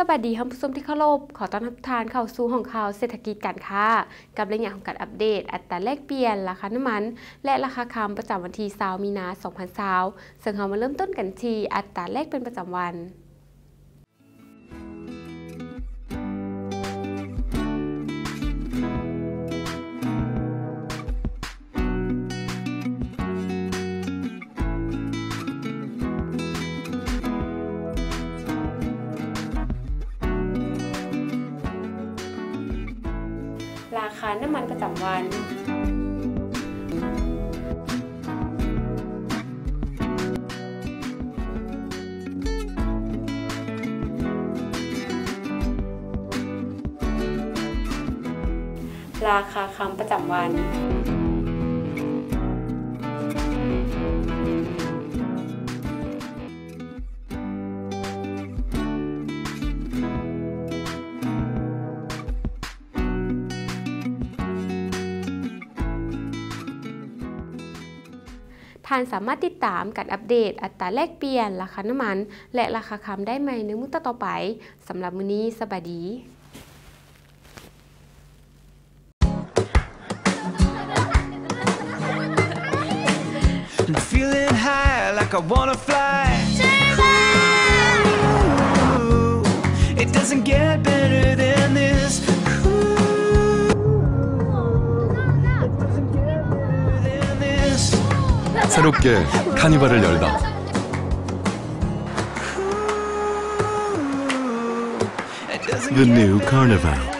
สวัสดีท่านผู้ชมที่เคารพขอต้อนรับทานเข้าสู่ของข่าวเศรษฐกิจการค้า กับรายงานของการอัปเดต อัตราแลกเปลี่ยน ราคาน้ำมัน และราคาคำประจำวันที่20มีนา2020ซึ่งเรามาเริ่มต้นกันที่อัตราแลกเป็นประจำวัน ราคาน้ำมันประจำวันราคาคำประจำวัน ท่านสามารถติดตามการอัปเดต อัตราแลกเปลี่ยน ราคาน้ำมัน และราคาคำได้ใหม่ในมื้อต่อไปสำหรับมื้อนี้สบายดี I'm feeling high like I wanna fly. 새롭게 카니발을 열다. The new Carnival.